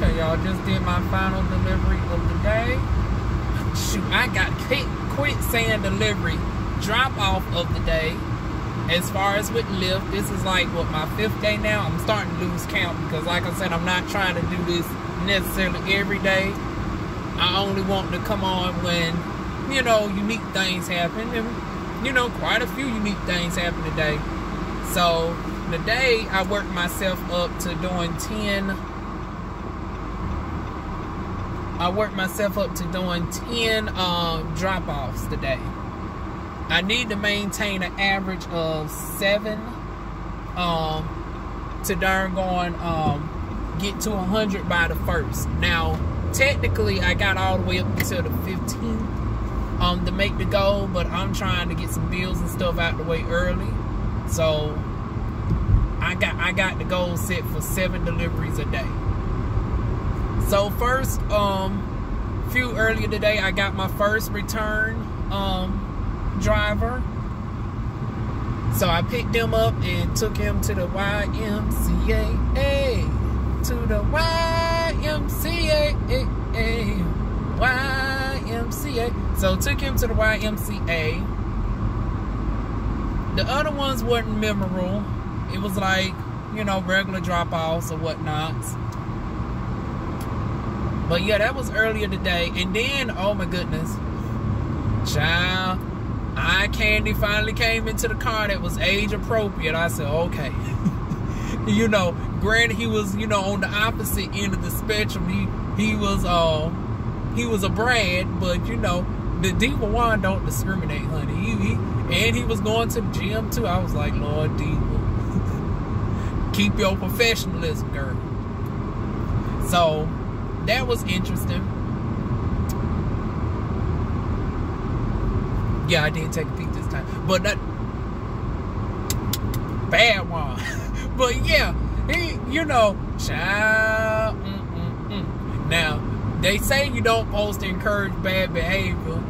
Okay, y'all just did my final delivery of the day. Shoot, I got quit, quit saying delivery, drop off of the day. As far as with Lyft, this is like what my fifth day now. I'm starting to lose count because, like I said, I'm not trying to do this necessarily every day. I only want to come on when you know unique things happen, and you know quite a few unique things happen today. So today I worked myself up to doing ten. I worked myself up to doing ten um, drop offs today. I need to maintain an average of seven um, to darn going um, get to 100 by the first. Now, technically, I got all the way up until the 15th um, to make the goal, but I'm trying to get some bills and stuff out the way early. So, I got I got the goal set for seven deliveries a day. So first, um, few earlier today, I got my first return um driver. So I picked him up and took him to the YMCA. To the YMCA. YMCA. So took him to the YMCA. The other ones weren't memorable. It was like, you know, regular drop offs or whatnot. But yeah, that was earlier today. And then, oh my goodness, child eye candy finally came into the car that was age appropriate. I said, okay. you know, granted he was, you know, on the opposite end of the spectrum. He he was uh he was a Brad, but you know, the Diva Wuan don't discriminate, honey. He, he and he was going to the gym too. I was like, Lord Diva, keep your professionalism, girl. So that was interesting. Yeah, I did take a peek this time, but that bad one. but yeah, he, you know, child. Mm, mm, mm. Now they say you don't post to encourage bad behavior,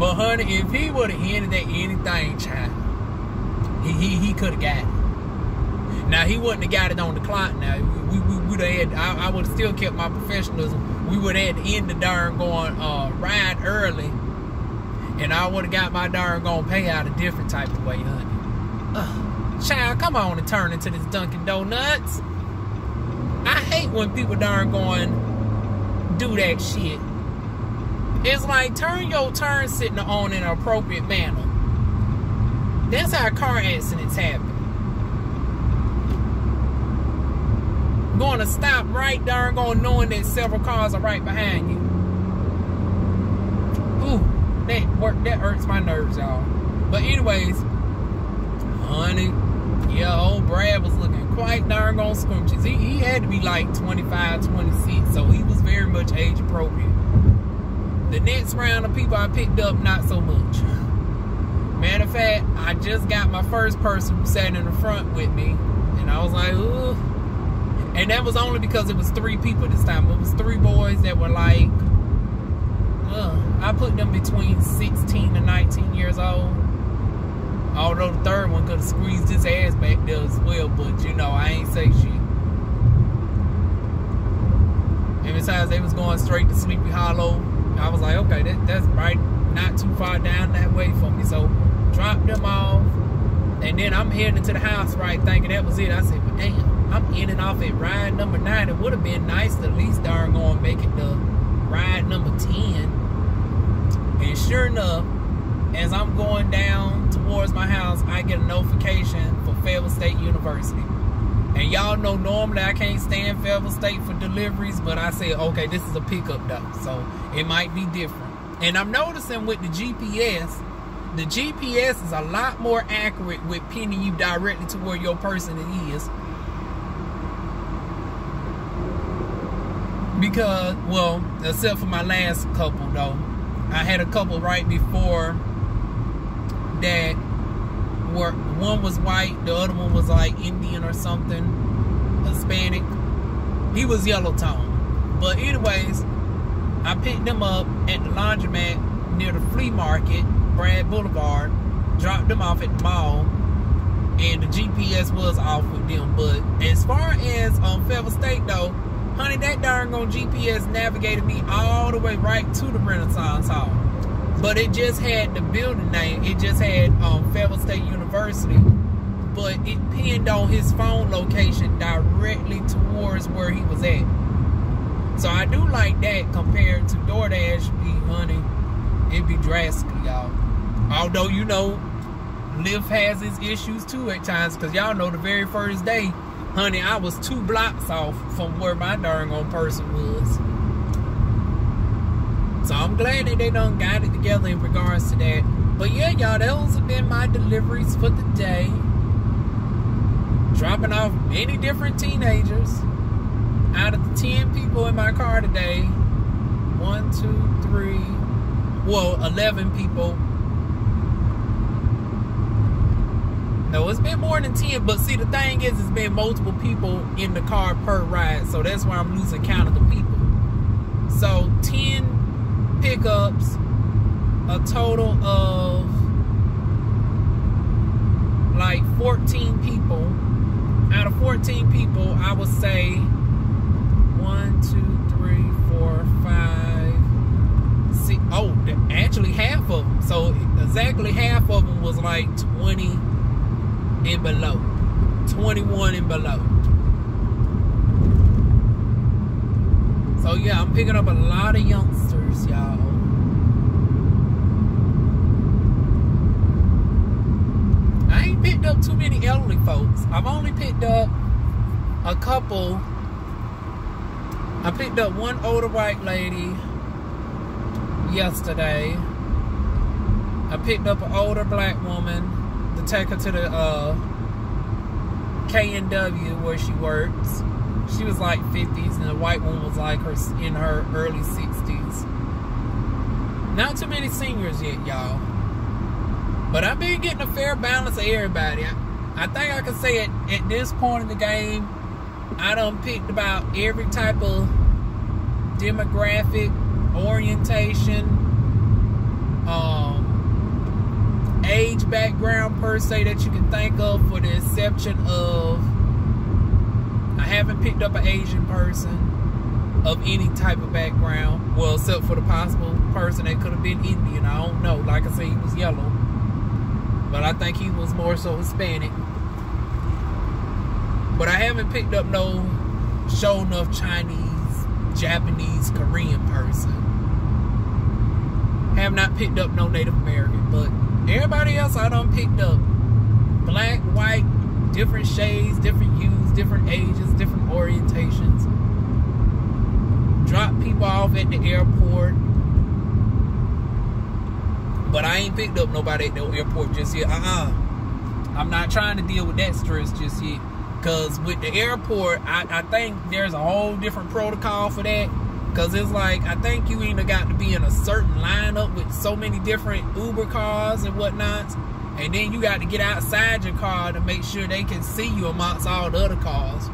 but honey, if he would have ended at anything, child, he he, he could have got it. Now he wouldn't have got it on the clock. Now we we would have. I, I would have still kept my professionalism. We would have had to end the darn going uh, ride early and I would have got my darn gone payout a different type of way, honey. Ugh. Child, come on and turn into this Dunkin' Donuts. I hate when people darn going do that shit. It's like turn your turn sitting on in an appropriate manner. That's how car accidents happen. Going to stop right darn going knowing that several cars are right behind you. Ooh that work that hurts my nerves, y'all. But anyways, honey, yeah, old Brad was looking quite darn on scrumptious. He, he had to be like 25, 26, so he was very much age appropriate. The next round of people I picked up, not so much. Matter of fact, I just got my first person who sat in the front with me, and I was like, ooh. And that was only because it was three people this time. It was three boys that were like uh, I put them between 16 and 19 years old. Although the third one could have squeezed his ass back there as well, but you know, I ain't say shit. And besides, they was going straight to Sleepy Hollow. I was like, okay, that, that's right, not too far down that way for me. So, dropped them. And then I'm heading into the house, right, thinking that was it. I said, but damn, I'm in and off at ride number nine. It would have been nice to at least darn go and make it to ride number 10 and sure enough, as I'm going down towards my house, I get a notification for Fayetteville State University. And y'all know normally I can't stand Fayetteville State for deliveries, but I said, okay, this is a pickup though, so it might be different. And I'm noticing with the GPS, the GPS is a lot more accurate with pinning you directly to where your person is. Because, well, except for my last couple though. I had a couple right before that were one was white, the other one was like Indian or something, Hispanic. He was yellow tone. But anyways, I picked them up at the laundromat near the flea market, Bragg Boulevard, dropped them off at the mall, and the GPS was off with them. But as far as on um, State though, Honey, that darn on GPS navigated me all the way right to the Renaissance Hall. But it just had the building name. It just had um, State University. But it pinned on his phone location directly towards where he was at. So I do like that compared to DoorDash be honey. It'd be drastic, y'all. Although you know, Lyft has its issues too at times, because y'all know the very first day, honey, I was two blocks off from where my darn old person was. So I'm glad that they done got it together in regards to that. But yeah, y'all, those have been my deliveries for the day. Dropping off many different teenagers. Out of the 10 people in my car today, one, two, three, well, 11 people. No, it's been more than 10, but see, the thing is, it's been multiple people in the car per ride, so that's why I'm losing count of the people. So, 10 pickups, a total of like 14 people. Out of 14 people, I would say one, two, three, four, five, six. Oh, actually half of them. So exactly half of them was like 20 and below. 21 and below. So yeah, I'm picking up a lot of youngsters, y'all. I ain't picked up too many elderly folks. I've only picked up a couple. I picked up one older white lady yesterday. I picked up an older black woman to take her to the uh, KNW where she works. She was like 50s and the white one was like her in her early 60s not too many seniors yet y'all. But i've been getting a fair balance of everybody. I, I think i can say at, at this point in the game i done picked about every type of demographic orientation um age background per se that you can think of for the exception of I haven't picked up an Asian person of any type of background. Well, except for the possible person that could have been Indian. I don't know. Like I said, he was yellow. But I think he was more so Hispanic. But I haven't picked up no show enough Chinese, Japanese, Korean person. Have not picked up no Native American. But everybody else I done picked up. Black, white, different shades, different hues, different ages, different orientations. Drop people off at the airport. But I ain't picked up nobody at the airport just yet. Uh-uh. I'm not trying to deal with that stress just yet. Because with the airport, I, I think there's a whole different protocol for that. Because it's like, I think you either got to be in a certain lineup with so many different Uber cars and whatnot and then you got to get outside your car to make sure they can see you amongst all the other cars.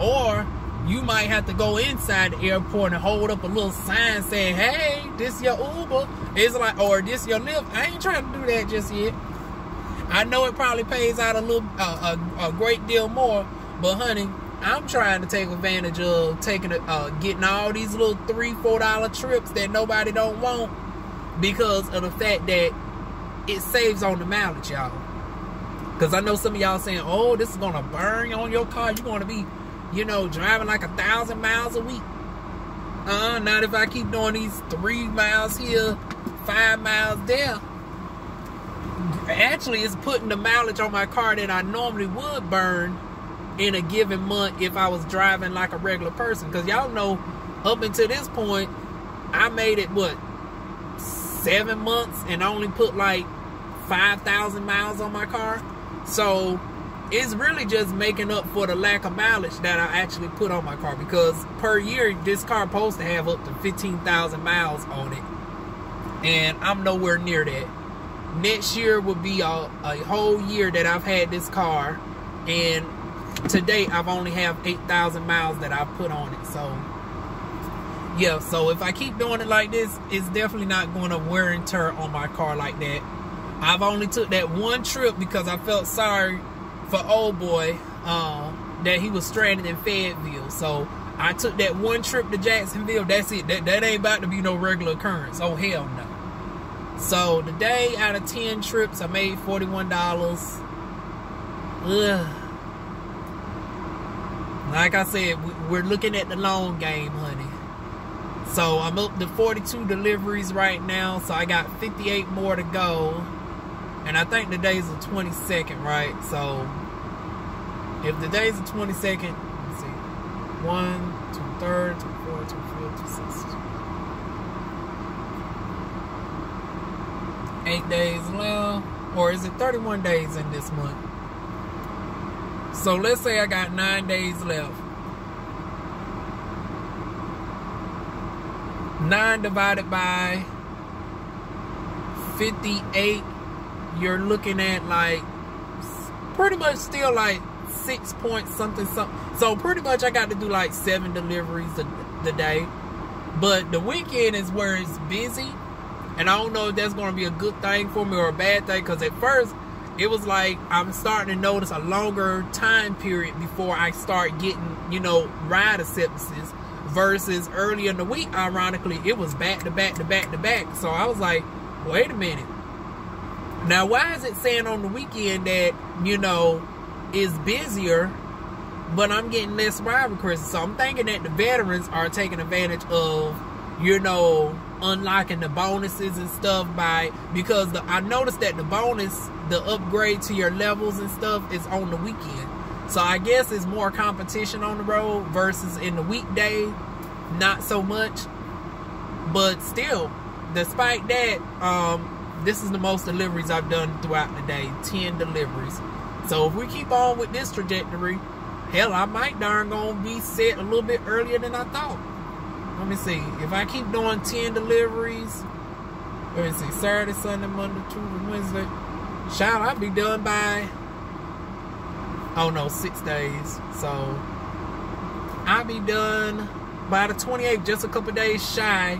Or you might have to go inside the airport and hold up a little sign saying, hey, this your Uber. It's like, or this your Lyft. I ain't trying to do that just yet. I know it probably pays out a little, uh, a, a great deal more, but honey, I'm trying to take advantage of taking, uh, getting all these little three, four dollar trips that nobody don't want because of the fact that it saves on the mileage, y'all. Because I know some of y'all saying, oh, this is going to burn on your car. You're to be, you know, driving like a thousand miles a week. Uh, not if I keep doing these three miles here, five miles there. Actually, it's putting the mileage on my car that I normally would burn in a given month if I was driving like a regular person. Because y'all know, up until this point, I made it, what, seven months and only put like 5,000 miles on my car. So it's really just making up for the lack of mileage that I actually put on my car because per year this car supposed to have up to 15,000 miles on it. And I'm nowhere near that. Next year will be a, a whole year that I've had this car and to date I've only have 8,000 miles that I've put on it. So yeah, so if I keep doing it like this, it's definitely not going to wear and tear on my car like that. I've only took that one trip because I felt sorry for old boy uh, that he was stranded in Fayetteville. So I took that one trip to Jacksonville. That's it. That, that ain't about to be no regular occurrence. Oh, hell no. So, today, out of 10 trips, I made $41. Ugh. Like I said, we're looking at the long game, honey. So, I'm up to 42 deliveries right now. So, I got 58 more to go. And I think the day's the 22nd, right? So, if the day's the 22nd, one, two third, two four, two fifth, two six. Eight days left. Or is it 31 days in this month? So let's say I got nine days left. Nine divided by 58, you're looking at like pretty much still like six point something something. So pretty much I got to do like seven deliveries a, the day. But the weekend is where it's busy. And I don't know if that's going to be a good thing for me or a bad thing. Because at first, it was like I'm starting to notice a longer time period before I start getting, you know, ride acceptances. Versus earlier in the week, ironically, it was back to back to back to back. So I was like, wait a minute. Now, why is it saying on the weekend that, you know, is busier, but I'm getting less ride requests. So I'm thinking that the veterans are taking advantage of, you know, unlocking the bonuses and stuff by because the, I noticed that the bonus, the upgrade to your levels and stuff is on the weekend. So I guess it's more competition on the road versus in the weekday, not so much. But still, despite that, um, this is the most deliveries I've done throughout the day. 10 deliveries. So if we keep on with this trajectory, hell, I might darn gonna be set a little bit earlier than I thought. Let me see. If I keep doing 10 deliveries, let me see, Saturday, Sunday, Monday, Tuesday, Wednesday, shout, I'll be done by, oh no, six days. So I'll be done by the 28th, just a couple days shy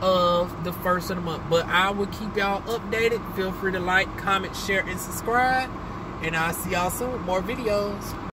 of the first of the month. But I will keep y'all updated. Feel free to like, comment, share, and subscribe. And I'll see y'all soon with more videos.